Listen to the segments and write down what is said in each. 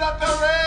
that array.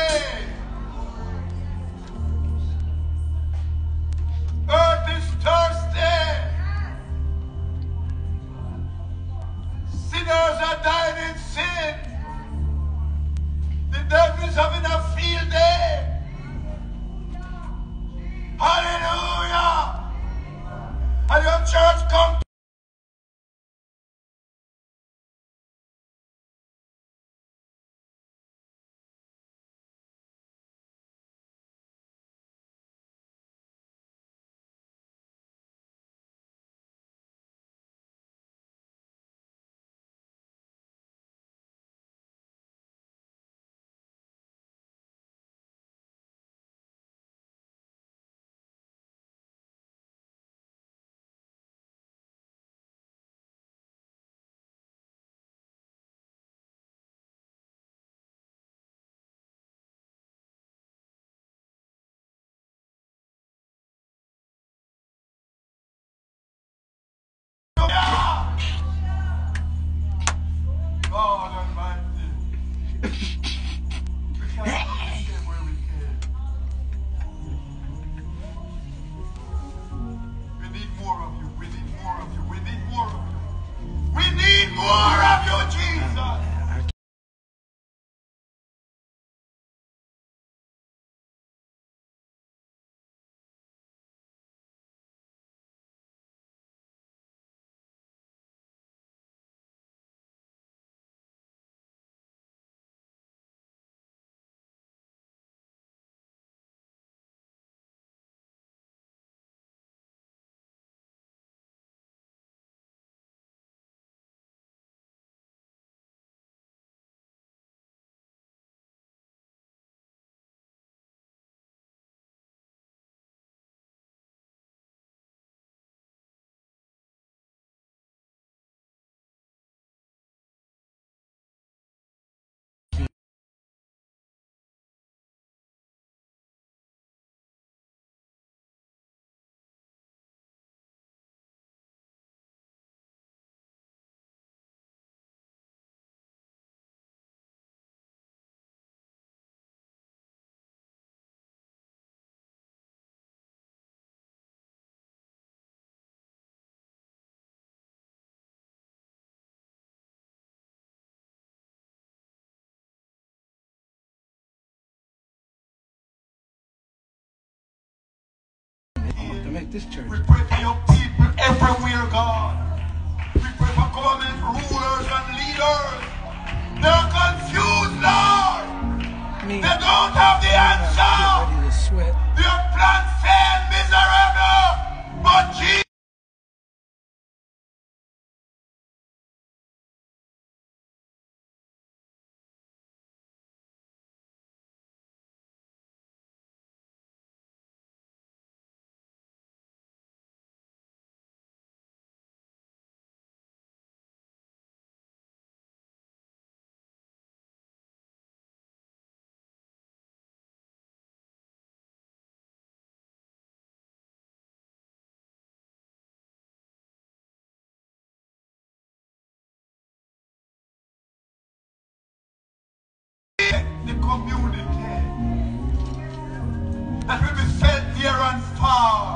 This church. We pray for your people everywhere, God. We pray for government rulers and leaders. They're confused, Lord. Me, They don't have the answer. get ready to. Their plan community that will be felt near and far.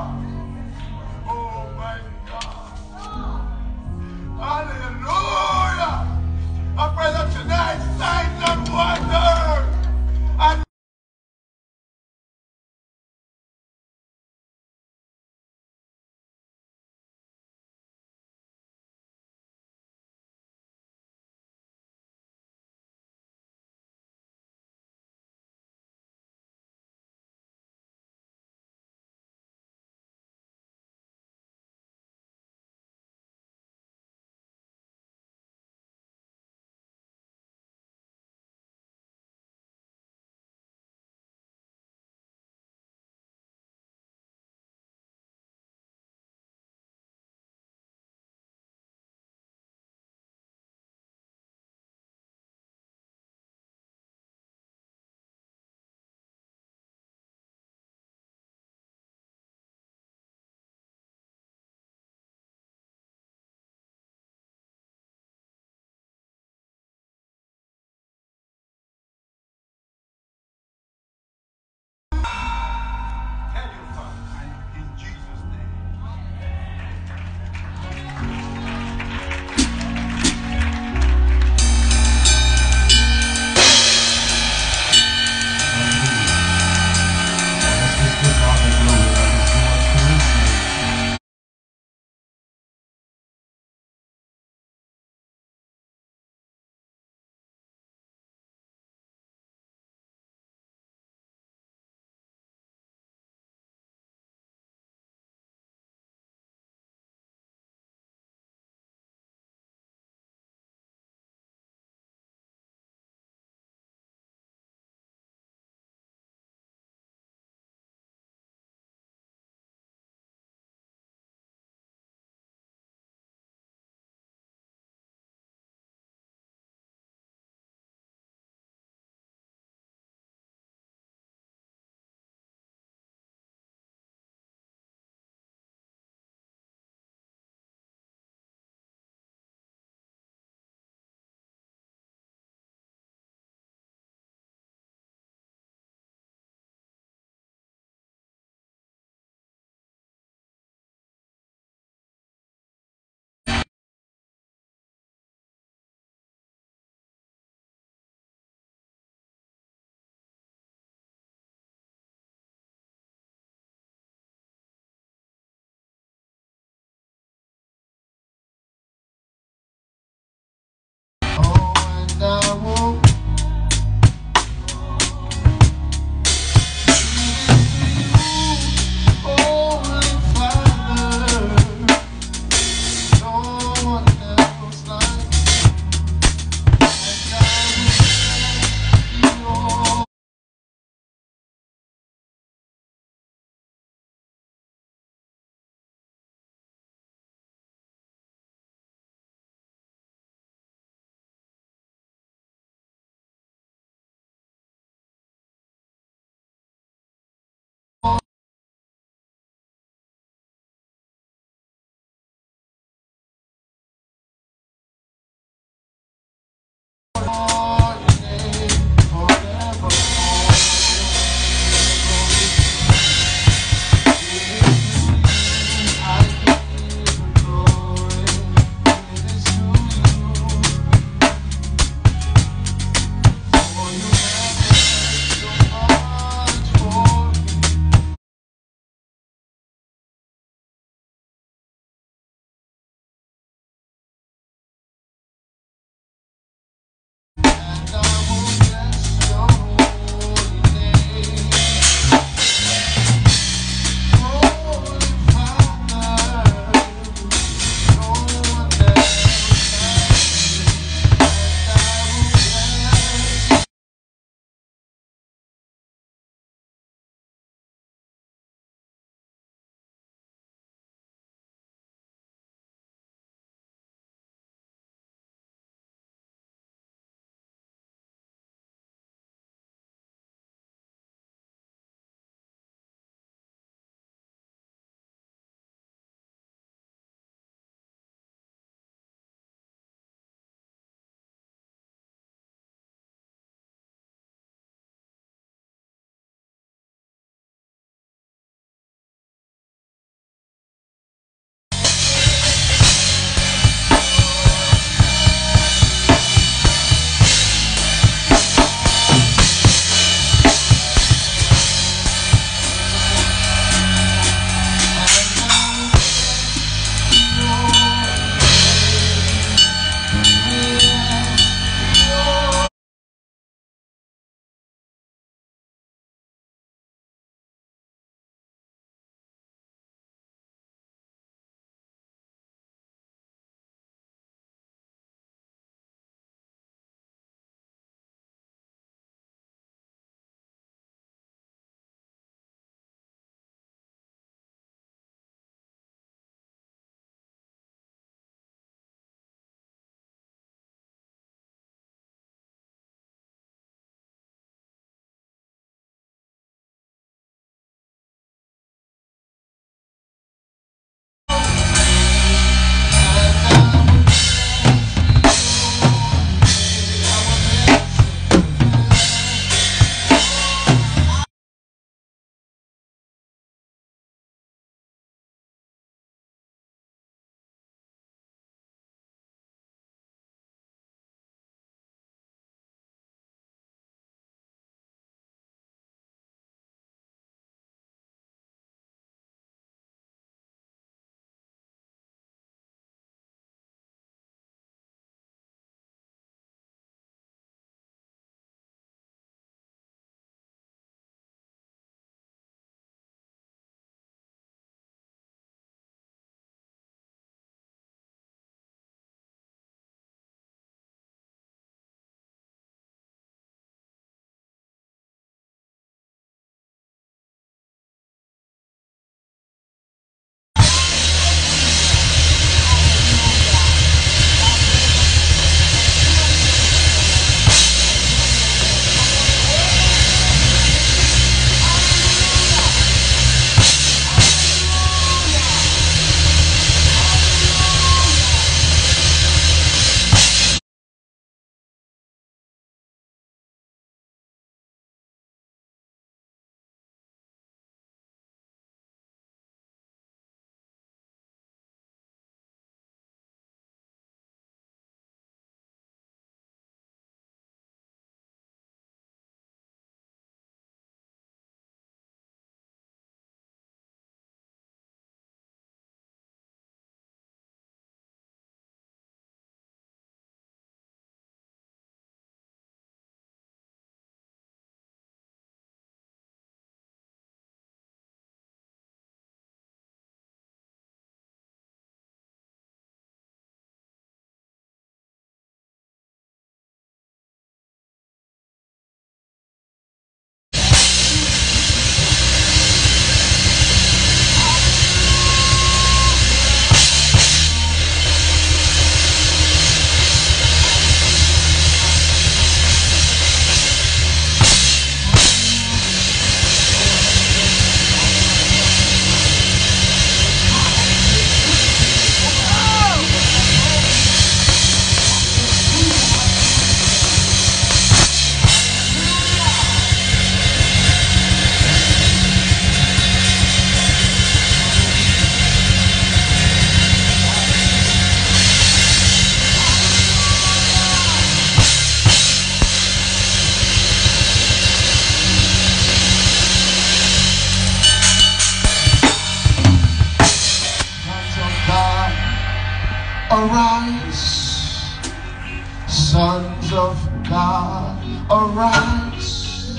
sons of God arise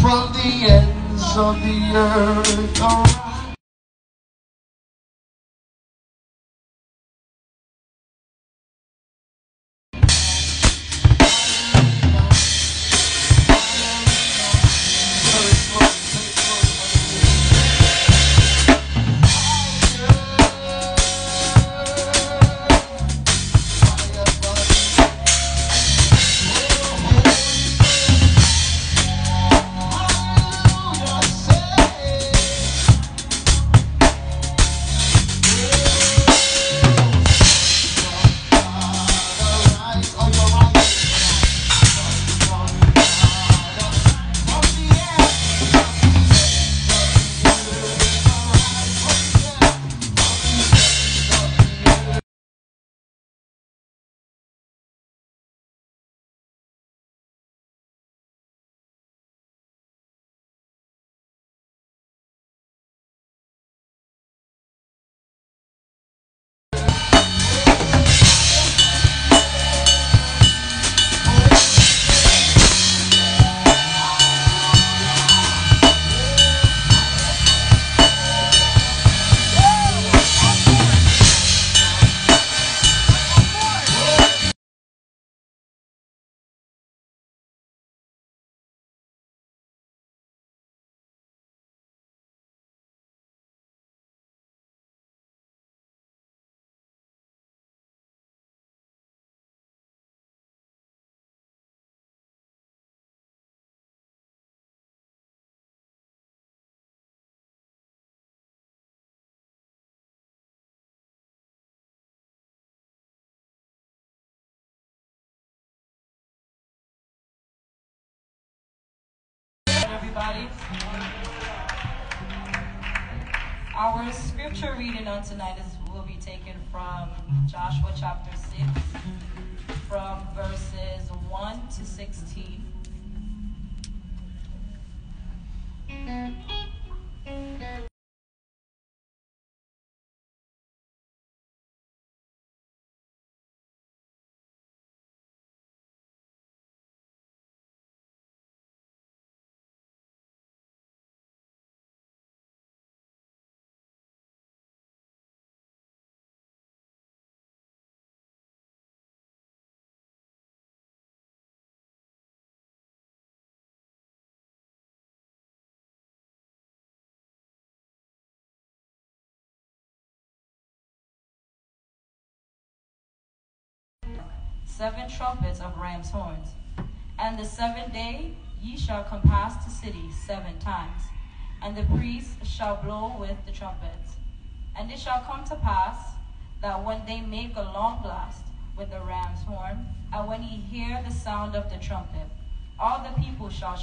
from the ends of the earth. Arise. Everybody. Our scripture reading on tonight is will be taken from Joshua chapter 6, from verses 1 to 16. Seven trumpets of ram's horns. And the seventh day ye shall compass the city seven times, and the priests shall blow with the trumpets. And it shall come to pass that when they make a long blast with the ram's horn, and when ye hear the sound of the trumpet, all the people shall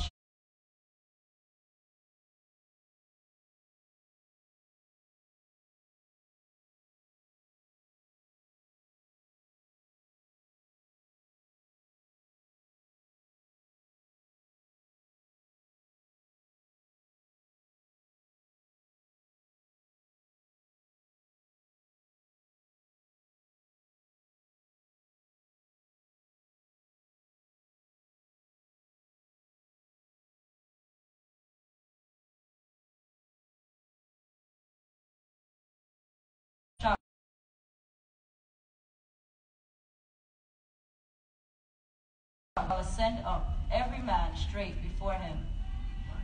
ascend up, every man straight before him.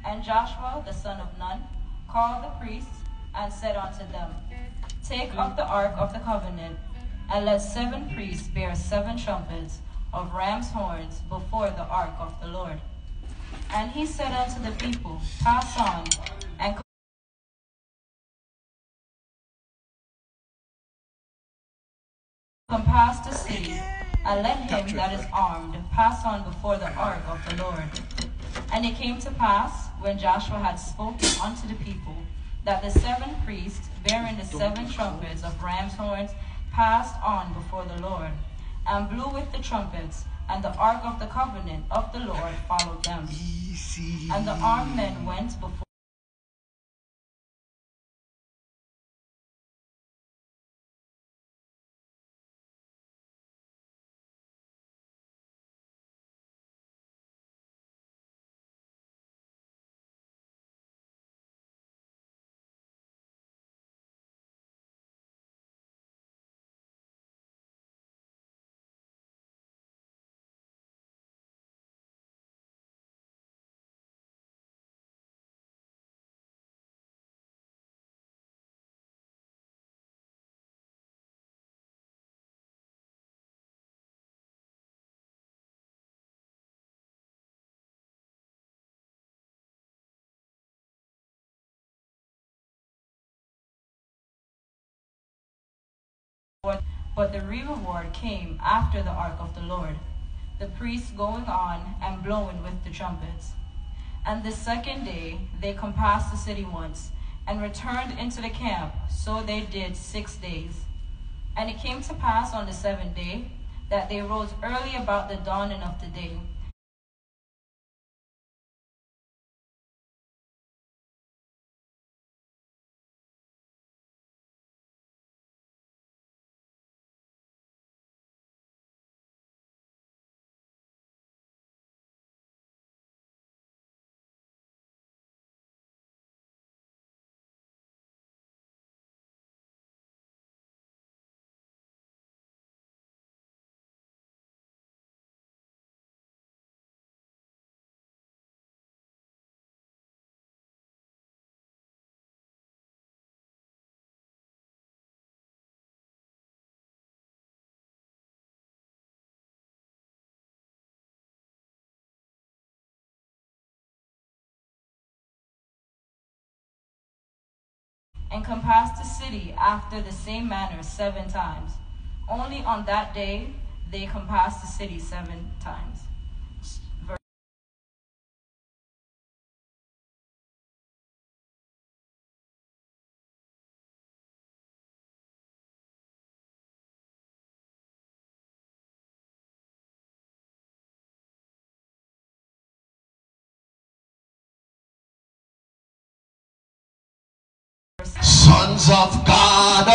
And Joshua the son of Nun called the priests and said unto them, Take up the ark of the covenant, and let seven priests bear seven trumpets of ram's horns before the ark of the Lord. And he said unto the people, Pass on, and let him that is armed pass on before the ark of the Lord. And it came to pass, when Joshua had spoken unto the people, that the seven priests, bearing the seven trumpets of ram's horns, passed on before the Lord, and blew with the trumpets, and the ark of the covenant of the Lord followed them. And the armed men went before. But the reward came after the ark of the Lord, the priests going on and blowing with the trumpets. And the second day they compassed the city once, and returned into the camp. So they did six days. And it came to pass on the seventh day that they rose early about the dawning of the day and compassed the city after the same manner seven times. Only on that day they compassed the city seven times. Of God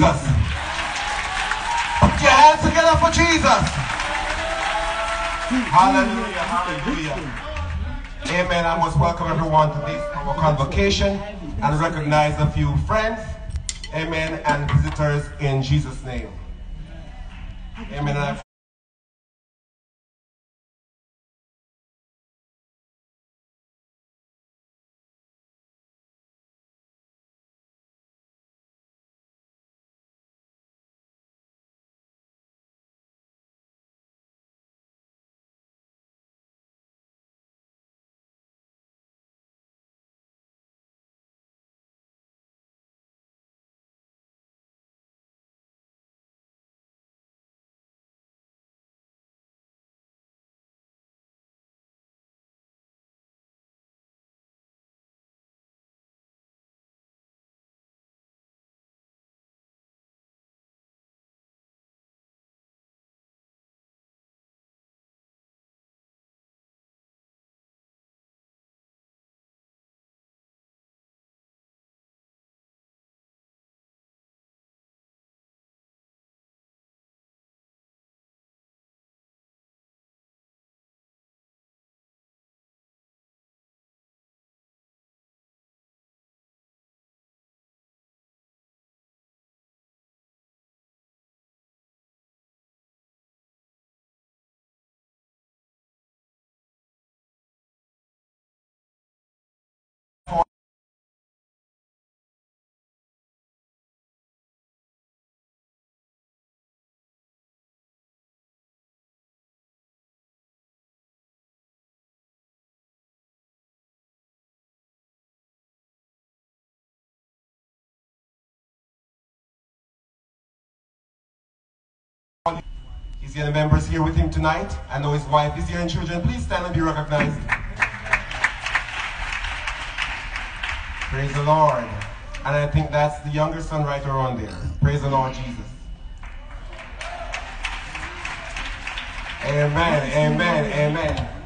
Jesus. Put your hands together for Jesus. Hallelujah, hallelujah. Amen. I must welcome everyone to this our convocation and recognize a few friends, amen, and visitors in Jesus' name. Amen. And I the members here with him tonight. I know his wife is here and children. Please stand and be recognized. Praise the Lord. And I think that's the younger son right around there. Praise the Lord Jesus. Amen, amen, amen.